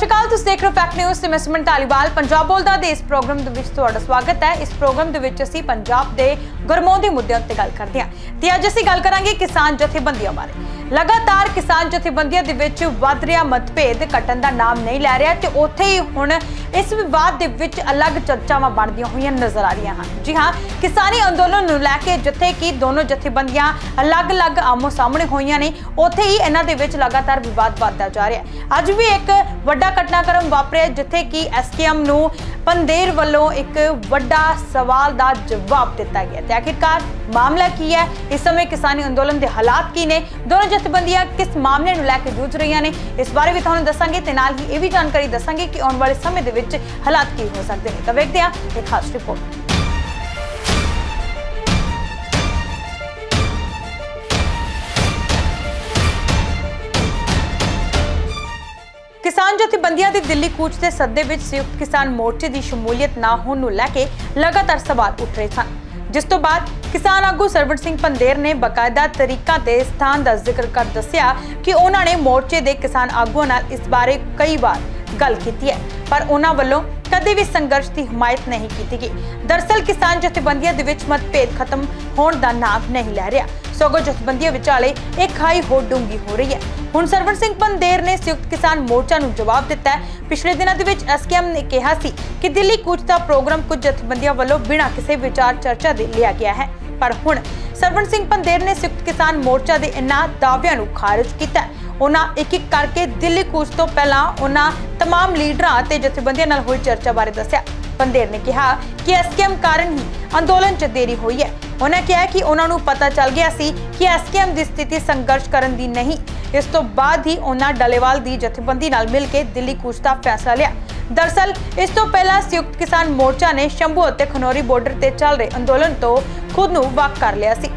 ਸ਼੍ਰੀ ਅਕਾਲ ਤੁਸੀਂ ਦੇਖ ਰਹੇ ਹੋ ਫੈਕਟ ਨਿਊਜ਼ ਤੇ ਮੈਂ ਸੁਮਨ ਢਾਲੀਵਾਲ। ਪੰਜਾਬ ਬੋਲਦਾ ਦੇ ਇਸ ਪ੍ਰੋਗਰਾਮ ਦੇ ਵਿੱਚ ਤੁਹਾਡਾ ਸਵਾਗਤ ਹੈ। ਇਸ ਪ੍ਰੋਗਰਾਮ ਦੇ ਵਿੱਚ ਅਸੀਂ ਪੰਜਾਬ ਦੇ ਗੁਰਮੋਂ ਮੁੱਦਿਆਂ ਉੱਤੇ ਗੱਲ ਕਰਦੇ ਹਾਂ। ਤੇ ਅੱਜ ਅਸੀਂ ਗੱਲ ਕਰਾਂਗੇ ਕਿਸਾਨ ਜਥੇਬੰਦੀਆਂ ਬਾਰੇ। ਲਗਾਤਾਰ ਕਿਸਾਨ ਜਥੇਬੰਦੀਆਂ ਦੇ ਵਿੱਚ ਵੱਧ ਰਿਹਾ ਮਤਭੇਦ ਘਟਣ ਦਾ ਨਾਮ ਨਹੀਂ ਲੈ ਰਿਹਾ ਤੇ ਉੱਥੇ ਹੀ ਹੁਣ ਇਸ ਵਿਵਾਦ ਦੇ ਵਿੱਚ ਅਲੱਗ ਚਰਚਾਵਾਂ ਬਣਦੀਆਂ ਹੋਈਆਂ ਨਜ਼ਰ ਆ ਰਹੀਆਂ ਹਨ। ਜੀ ਹਾਂ, ਕਿਸਾਨੀ ਅੰਦੋਲਨ ਨੂੰ ਲੈ ਕੇ ਜਿੱਥੇ ਕਿ ਦੋਨੋਂ ਜਥੇਬੰਦੀਆਂ ਅਲੱਗ-ਅਲੱਗ ਆਮੋ ਸਾਹਮਣੇ ਹੋਈਆਂ ਨੇ, ਉੱਥੇ ਹੀ ਇਹਨਾਂ ਦੇ ਵਿੱਚ ਲਗਾਤਾਰ ਵਿਵਾਦ ਵੱਧਦਾ ਜਾ ਰਿਹਾ ਅੱਜ ਵੀ ਇੱਕ ਵੱਡਾ ਘਟਨਾਕ੍ਰਮ ਵਾਪਰਿਆ ਜਿੱਥੇ ਕਿ ਐਸਕੇਐਮ ਨੂੰ ਪੰਦੇਰ ਵੱਲੋਂ ਇੱਕ ਵੱਡਾ ਸਵਾਲ ਦਾ ਜਵਾਬ ਦਿੱਤਾ ਗਿਆ ਤੇ ਆਖਿਰਕਾਰ ਮਾਮਲਾ ਕੀ ਹੈ? ਇਸ ਸਮੇਂ ਕਿਸਾਨੀ ਅੰਦੋਲਨ ਦੇ ਹਾਲਾਤ ਕੀ ਨੇ? ਦੋਨੋਂ ਜਥੇਬੰਦੀਆਂ ਕਿਸ ਮਾਮਲੇ ਨੂੰ ਲੈ ਕੇ ਜੂਝ ਰਹੀਆਂ ਨੇ? ਇਸ ਬਾਰੇ ਵੀ ਤੁਹਾਨੂੰ ਦੱਸਾਂਗੇ ਤੇ ਨਾਲ ਹੀ ਇਹ ਵੀ ਜਾਣਕਾਰੀ ਦੱਸਾਂਗੇ ਕਿ ਆਉਣ ਵਾਲੇ ਸਮੇਂ ਦੇ ਵਿੱਚ ਹਾਲਾਤ ਕੀ ਹੋ ਸਕਦੇ ਨੇ। ਤਾਂ ਵੇਖਦੇ ਹਾਂ ਇੱਕ ਖਾਸ ਰਿਪੋਰਟ। ਕਿਸਾਨ ਜਥੇਬੰਦੀਆਂ ਦੇ ਦਿੱਲੀ ਕੂਚ ਦੇ ਸੱਦੇ ਵਿੱਚ ਸੰਯੁਕਤ ਕਿਸਾਨ ਮੋਰਚੇ ਦੀ ਸ਼ਮੂਲੀਅਤ ਨਾ ਹੋਣ ਨੂੰ ਲੈ ਕੇ ਲਗਾਤਾਰ ਸਵਾਲ ਉੱਠ ਰਹੇ ਸਨ। ਜਿਸ ਤੋਂ ਬਾਅਦ ਕਿਸਾਨ ਆਗੂ ਸਰਵਣ ਸਿੰਘ ਪੰਦੇਰ ਨੇ ਬਕਾਇਦਾ ਤਰੀਕਾ ਤੇ ਸਥਾਨ ਦਾ ਜ਼ਿਕਰ ਕਰ ਦੱਸਿਆ ਕਿ ਉਹਨਾਂ ਨੇ ਮੋਰਚੇ ਦੇ ਕਿਸਾਨ ਆਗੂਆਂ ਨਾਲ ਇਸ ਬਾਰੇ ਕਈ ਵਾਰ ਗੱਲ ਕੀਤੀ ਹੈ। ਪਰ ਉਹਨਾਂ ਵੱਲੋਂ ਕਦੇ ਵੀ ਸੰਘਰਸ਼ ਦੀ ਹਮਾਇਤ ਨਹੀਂ ਕੀਤੀ ਗਈ। ਦਰਸਲ ਕਿਸਾਨ ਜਥੇਬੰਦੀਆਂ ਦੇ ਵਿੱਚ ਮਤਭੇਦ ਖਤਮ ਹੋਣ ਦਾ ਨਾਮ ਨਹੀਂ ਲੈ ਰਿਹਾ। ਸਗੋਂ ਜਥੇਬੰਦੀਆਂ ਵਿਚਾਲੇ ਇੱਕ ਖਾਈ ਹੋਰ ਡੂੰਗੀ ਹੋ ਰਹੀ ਹੈ। ਹੁਣ ਸਰਵਣ ਸਿੰਘ ਪੰਦੇਰ ਨੇ ਸੰਯੁਕਤ ਕਿਸਾਨ ਮੋਰਚਾ ਨੂੰ ਜਵਾਬ ਦਿੱਤਾ ਹੈ। ਪਿਛਲੇ ਦਿਨਾਂ ਦੇ ਵਿੱਚ ਐਸਕੇਐਮ ਨੇ ਕਿਹਾ ਸੀ ਕਿ ਦਿੱਲੀ ਕੂਚ ਦਾ ਪ੍ਰੋਗਰਾਮ ਕੁਝ ਜਥੇਬੰਦੀਆਂ ਵੱਲੋਂ ਬਿਨਾਂ ਕਿਸੇ ਵਿਚਾਰ ਚਰਚਾ ਦੇ ਲਿਆ ਗਿਆ ਹੈ। ਪਰ ਹੁਣ ਸਰਵਣ ਸਿੰਘ ਪੰਦੇਰ ਨੇ ਸੰਯੁਕਤ ਕਿਸਾਨ ਮੋਰਚਾ ਦੇ ਇਨ੍ਹਾਂ ਦਾਅਵਿਆਂ ਨੂੰ ਖਾਰਜ ਕੀਤਾ ਹੈ। ਉਹਨਾਂ ਇੱਕ ਇੱਕ ਕਰਕੇ ਦਿੱਲੀ ਕੂਚ ਤੋਂ ਪਹਿਲਾਂ ਉਹਨਾਂ तमाम ਲੀਡਰਾਂ ਅਤੇ ਜਥੇਬੰਦੀਆਂ ਨਾਲ ਹੋਈ ਚਰਚਾ ਬਾਰੇ ਦੱਸਿਆ ਪੰਦੇਰ ਨੇ ਕਿਹਾ ਕਿ ਐਸਕੇਐਮ ਕਾਰਨ ਹੀ ਅੰਦੋਲਨ 'ਚ ਦੇਰੀ ਹੋਈ ਹੈ ਉਹਨਾਂ ਕਿਹਾ ਕਿ ਉਹਨਾਂ ਨੂੰ ਪਤਾ ਚੱਲ ਗਿਆ ਸੀ ਕਿ ਐਸਕੇਐਮ ਦੀ ਸਥਿਤੀ ਸੰਘਰਸ਼ ਕਰਨ ਦੀ ਨਹੀਂ ਇਸ ਤੋਂ ਬਾਅਦ ਹੀ ਉਹਨਾਂ ਡਲੇਵਾਲ ਦੀ ਜਥੇਬੰਦੀ ਨਾਲ ਮਿਲ ਕੇ ਦਿੱਲੀ ਕੂਚ ਦਾ ਫੈਸਲਾ ਲਿਆ ਦਰਸਲ ਇਸ ਤੋਂ ਪਹਿਲਾਂ ਸੰਯੁਕਤ ਕਿਸਾਨ ਮੋਰਚਾ ਨੇ ਸ਼ੰਭੂ ਅਤੇ ਖਨੌਰੀ ਬਾਰਡਰ ਤੇ ਚੱਲ ਰਹੇ ਅੰਦੋਲਨ ਤੋਂ ਖੁਦ ਨੂੰ ਵੱਖ ਕਰ ਲਿਆ ਸੀ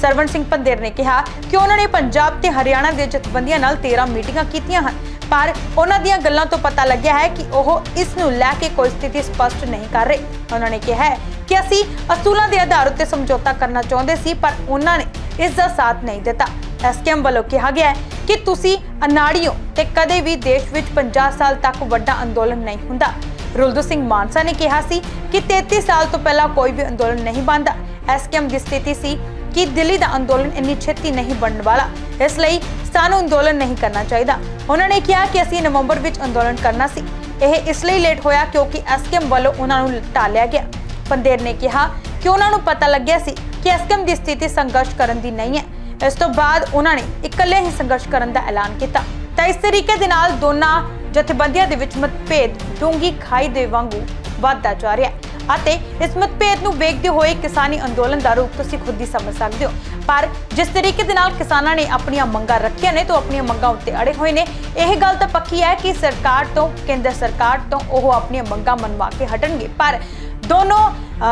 ਸਰਵਣ ਸਿੰਘ ਪੰਦੇਰ ਨੇ ਕਿਹਾ ਕਿ ਉਹਨਾਂ ਨੇ ਪੰਜਾਬ ਤੇ ਹਰਿਆਣਾ ਦੇ ਜਥੇਬੰਦੀਆਂ ਨਾਲ 13 ਮੀਟਿੰਗਾਂ ਕੀਤੀਆਂ ਹਨ। ਪਰ ਉਹਨਾਂ ਦੀਆਂ ਗੱਲਾਂ ਤੋਂ ਪਤਾ ਲੱਗਿਆ ਹੈ ਕਿ ਉਹ ਇਸ ਨੂੰ ਲੈ ਕੇ ਕੋਈ ਸਥਿਤੀ ਸਪਸ਼ਟ ਨਹੀਂ ਕਰ ਰਹੇ। ਉਹਨਾਂ ਨੇ ਕਿਹਾ ਹੈ ਕਿ ਅਸੀਂ ਅਸੂਲਾਂ ਦੇ ਆਧਾਰ ਉੱਤੇ ਸਮਝੌਤਾ ਕਰਨਾ ਚਾਹੁੰਦੇ ਸੀ, ਪਰ ਉਹਨਾਂ ਨੇ ਇਸ ਦਾ ਸਾਥ ਨਹੀਂ ਦਿੱਤਾ। ਐਸਕੇਐਮ ਵੱਲੋਂ ਕਿਹਾ ਗਿਆ ਕਿ ਤੁਸੀਂ ਅਨਾੜੀਓ ਤੇ ਕਦੇ ਵੀ ਦੇਸ਼ ਵਿੱਚ 50 ਸਾਲ ਤੱਕ ਵੱਡਾ ਅੰਦੋਲਨ ਨਹੀਂ ਹੁੰਦਾ। ਰੁਲਦੂ ਸਿੰਘ ਮਾਨਸਾ ਨੇ ਕਿਹਾ ਸੀ ਕਿ 33 ਸਾਲ ਤੋਂ ਪਹਿਲਾਂ ਕੋਈ ਵੀ ਅੰਦੋਲਨ ਨਹੀਂ ਬਣਦਾ। ਐਸਕੇਐਮ ਦੀ ਸਥਿਤੀ ਸੀ ਕਿ ਦਿੱਲੀ ਦਾ ਅੰਦੋਲਨ ਇੰਨੀ ਛੇਤੀ ਨਹੀਂ ਬਣਨ ਵਾਲਾ। ਇਸ ਲਈ ਸਾਨੂੰ ਅੰਦੋਲਨ ਨਹੀਂ ਕਰਨਾ ਚਾਹੀਦਾ। ਉਹਨਾਂ ਨੇ ਕਿਹਾ ਕਿ ਅਸੀਂ ਨਵੰਬਰ ਵਿੱਚ ਅੰਦੋਲਨ ਕਰਨਾ ਸੀ। ਇਹ ਇਸ ਲਈ ਲੇਟ ਹੋਇਆ ਕਿਉਂਕਿ ਐਸਕੇਐਮ ਵੱਲੋਂ ਉਹਨਾਂ ਨੂੰ ਟਾਲਿਆ ਗਿਆ। ਪੰਦੇਰ ਨੇ ਕਿਹਾ ਕਿ ਉਹਨਾਂ ਨੂੰ ਪਤਾ ਲੱਗਿਆ ਸੀ ਕਿ ਐਸਕੇਐਮ ਦੀ ਸਥਿਤੀ ਸੰਘਰਸ਼ ਕਰਨ ਦੀ ਨਹੀਂ ਹੈ। ਇਸ ਤੋਂ ਬਾਅਦ ਉਹਨਾਂ ਨੇ ਇਕੱਲੇ ਹੀ ਸੰਘਰਸ਼ ਕਰਨ ਦਾ ਐਲਾਨ ਕੀਤਾ। ਤਾਂ ਇਸ ਤਰੀਕੇ ਦੇ ਨਾਲ ਦੋਨਾਂ ਜਥੇਬੰਦੀਆਂ ਦੇ ਵਿੱਚ ਮਤਭੇਦ ਡੂੰਗੀ ਖਾਈ ਦੇ ਵਾਂਗੂ ਵੱਧਦਾ ਜਾ ਰਿਹਾ ਹੈ। ਅਤੇ ਇਸ ਮਤਭੇਦ ਨੂੰ ਵੇਖਦੇ ਹੋਏ ਕਿਸਾਨੀ ਅੰਦੋਲਨ ਦਾ ਰੂਪ ਤੁਸੀਂ ਖੁਦ ਹੀ ਸਮਝ ਸਕਦੇ ਹੋ। ਪਰ ਜਿਸ ਤਰੀਕੇ ਦੇ ਨਾਲ ਕਿਸਾਨਾਂ ਨੇ ਆਪਣੀਆਂ ਮੰਗਾਂ ਰੱਖੀਆਂ ਨੇ ਤਾਂ ਆਪਣੀਆਂ ਮੰਗਾਂ ਉੱਤੇ ਅੜੇ ਹੋਏ ਨੇ, ਇਹ ਗੱਲ ਤਾਂ ਪੱਕੀ ਹੈ ਕਿ ਸਰਕਾਰ ਤੋਂ, ਕੇਂਦਰ ਸਰਕਾਰ ਤੋਂ ਉਹ ਆਪਣੀਆਂ ਮੰਗਾਂ ਮੰਨਵਾ ਕੇ ਹਟਣਗੇ। ਪਰ ਦੋਨੋਂ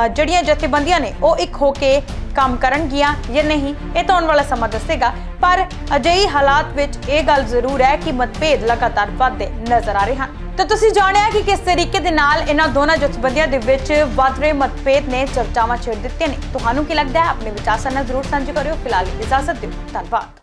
ਜਿਹੜੀਆਂ ਜਥੇਬੰਦੀਆਂ ਨੇ, ਉਹ ਇੱਕ ਹੋ ਕੇ ਕੰਮ ਕਰਨਗੀਆਂ ਜਾਂ ਨਹੀਂ, ਇਹ ਤਾਂ ਆਉਣ ਵਾਲਾ ਸਮਾਂ ਦੱਸੇਗਾ। ਪਰ ਅਜਿਹੀ ਹਾਲਾਤ ਵਿੱਚ ਇਹ ਗੱਲ ਜ਼ਰੂਰ ਹੈ ਕਿ ਮਤਭੇਦ ਲਗਾਤਾਰ ਵੱਧਦੇ ਨਜ਼ਰ ਆ ਰਹੇ ਹਨ। ਤਾਂ ਤੁਸੀਂ ਜਾਣਿਆ ਕਿ ਕਿਸ ਤਰੀਕੇ ਦੇ ਨਾਲ ਇਹਨਾਂ ਦੋਨਾਂ ਜਥੇਬੰਦੀਆਂ ਦੇ ਵਿੱਚ ਵੱਧ ਰਹੇ ਮਤਭੇਦ ਨੇ ਚਰਚਾਵਾਂ ਛੇੜ ਦਿੱਤੀਆਂ ਨੇ। ਤੁਹਾਨੂੰ ਕੀ ਲੱਗਦਾ ਹੈ? ਆਪਣੇ ਵਿਚਾਰ ਸਾਨੂੰ ਜ਼ਰੂਰ ਸਾਂਝੇ ਕਰਿਓ। ਫਿਲਹਾਲ ਇਜਾਜ਼ਤ ਦਿਓ। ਧੰਨਵਾਦ।